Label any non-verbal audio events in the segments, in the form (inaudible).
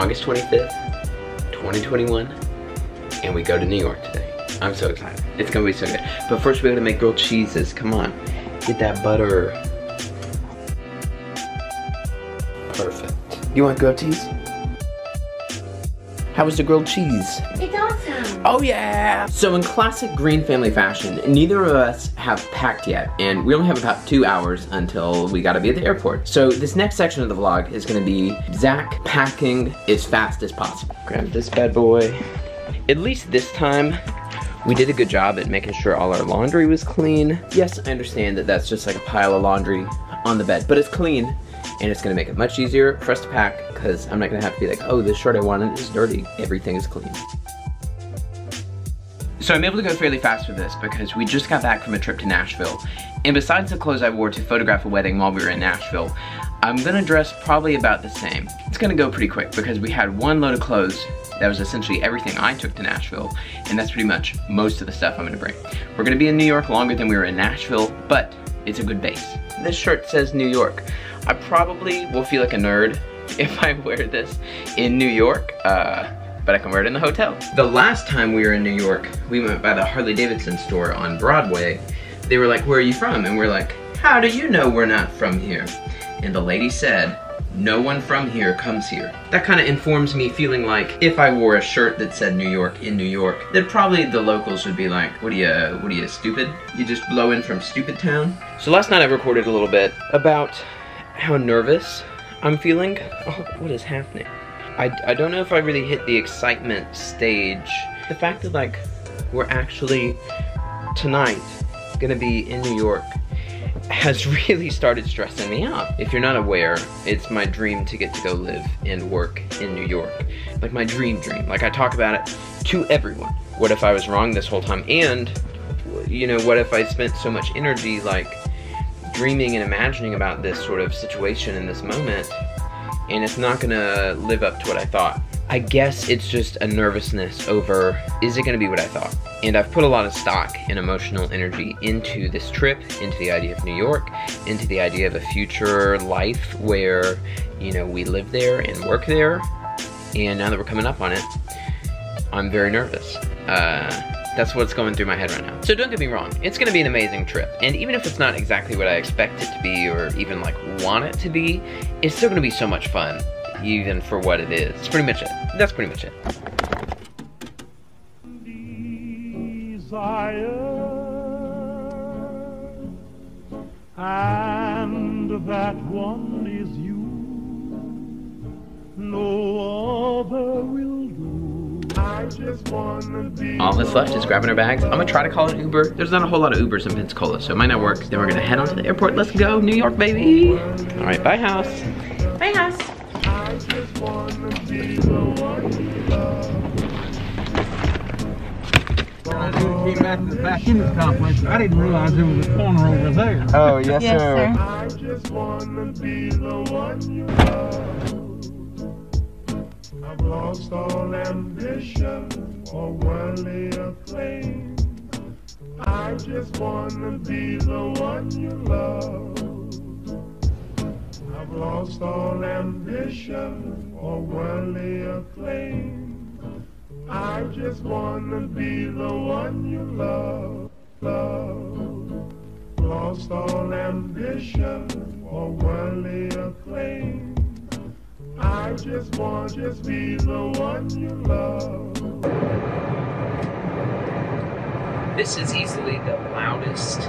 August 25th, 2021, and we go to New York today. I'm so excited. It's gonna be so good. But first we gotta make grilled cheeses. Come on, get that butter. Perfect. You want grilled cheese? How was the grilled cheese? It's awesome. Oh yeah! So in classic Green family fashion, neither of us have packed yet, and we only have about two hours until we gotta be at the airport. So this next section of the vlog is gonna be Zac packing as fast as possible. Grab this bad boy. At least this time, we did a good job at making sure all our laundry was clean. Yes, I understand that that's just like a pile of laundry on the bed, but it's clean and it's gonna make it much easier for us to pack because I'm not gonna have to be like, oh, this shirt I wanted is dirty. Everything is clean. So I'm able to go fairly fast with this because we just got back from a trip to Nashville. And besides the clothes I wore to photograph a wedding while we were in Nashville, I'm gonna dress probably about the same. It's gonna go pretty quick because we had one load of clothes that was essentially everything I took to Nashville, and that's pretty much most of the stuff I'm gonna bring. We're gonna be in New York longer than we were in Nashville, but it's a good base. This shirt says New York. I probably will feel like a nerd if I wear this in New York, uh, but I can wear it in the hotel. The last time we were in New York, we went by the Harley Davidson store on Broadway. They were like, where are you from? And we're like, how do you know we're not from here? And the lady said, no one from here comes here. That kind of informs me feeling like if I wore a shirt that said New York in New York, then probably the locals would be like, what are you, what are you, stupid? You just blow in from stupid town? So last night I recorded a little bit about how nervous I'm feeling. Oh, what is happening? I, I don't know if I really hit the excitement stage. The fact that like, we're actually, tonight, gonna be in New York has (laughs) really started stressing me out. If you're not aware, it's my dream to get to go live and work in New York. Like my dream dream. Like I talk about it to everyone. What if I was wrong this whole time? And, you know, what if I spent so much energy like dreaming and imagining about this sort of situation in this moment and it's not gonna live up to what I thought. I guess it's just a nervousness over, is it gonna be what I thought? And I've put a lot of stock and emotional energy into this trip, into the idea of New York, into the idea of a future life where, you know, we live there and work there. And now that we're coming up on it, I'm very nervous. Uh, that's what's going through my head right now. So don't get me wrong, it's gonna be an amazing trip. And even if it's not exactly what I expect it to be or even like want it to be, it's still gonna be so much fun, even for what it is. That's pretty much it. That's pretty much it. Desire and that one is you. No other will All that's left is grabbing our bags. I'm gonna try to call an Uber. There's not a whole lot of Ubers in Pensacola, so it might not work. Then we're gonna head on to the airport. Let's go, New York, baby. All right, bye, house. Bye house. I just wanna be the one you love. I came back to the back end of the complex. I didn't realize there was a corner over there. Oh, yes, Yes, sir. I I've lost all ambition or worldly acclaim. I just wanna be the one you love. I've lost all ambition or worldly acclaim. I just wanna be the one you love, love. Lost all ambition or worldly acclaim. I just want just be the one you love. This is easily the loudest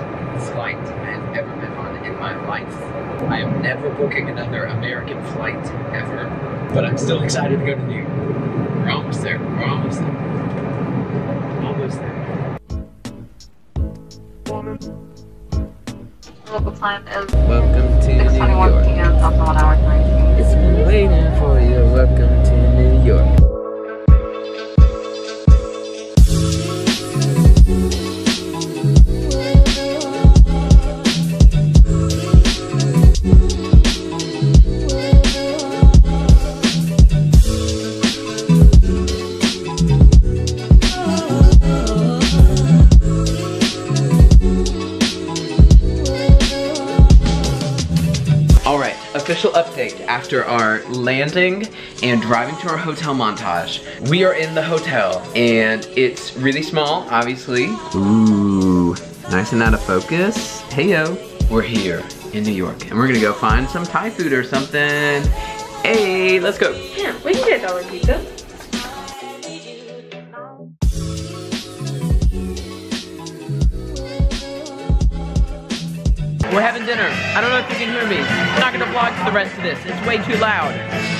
flight I've ever been on in my life. I am never booking another American flight ever, but I'm still excited to go to New York. We're almost there. We're almost there. Almost there. Wanna Local time is Welcome to New 6:21 York. p.m. Delta 1 hour 19. Official update after our landing and driving to our hotel montage. We are in the hotel and it's really small, obviously. Ooh, nice and out of focus. Hey yo, we're here in New York and we're gonna go find some Thai food or something. Hey, let's go. Yeah, we can get dollar pizza. We're having dinner. I don't know if you can hear me. I'm not gonna vlog for the rest of this. It's way too loud.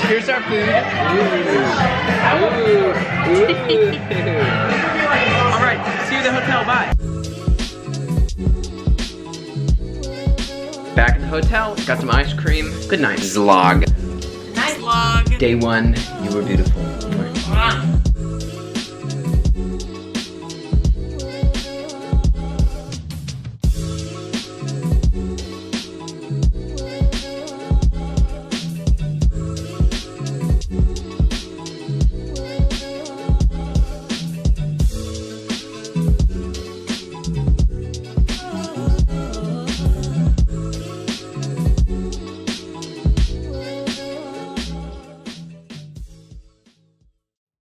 Here's our food. Ooh. Ooh. (laughs) Ooh. All right, see you at the hotel, bye. Back in the hotel, got some ice cream. Good night, vlog. Night vlog. Day one, you were beautiful.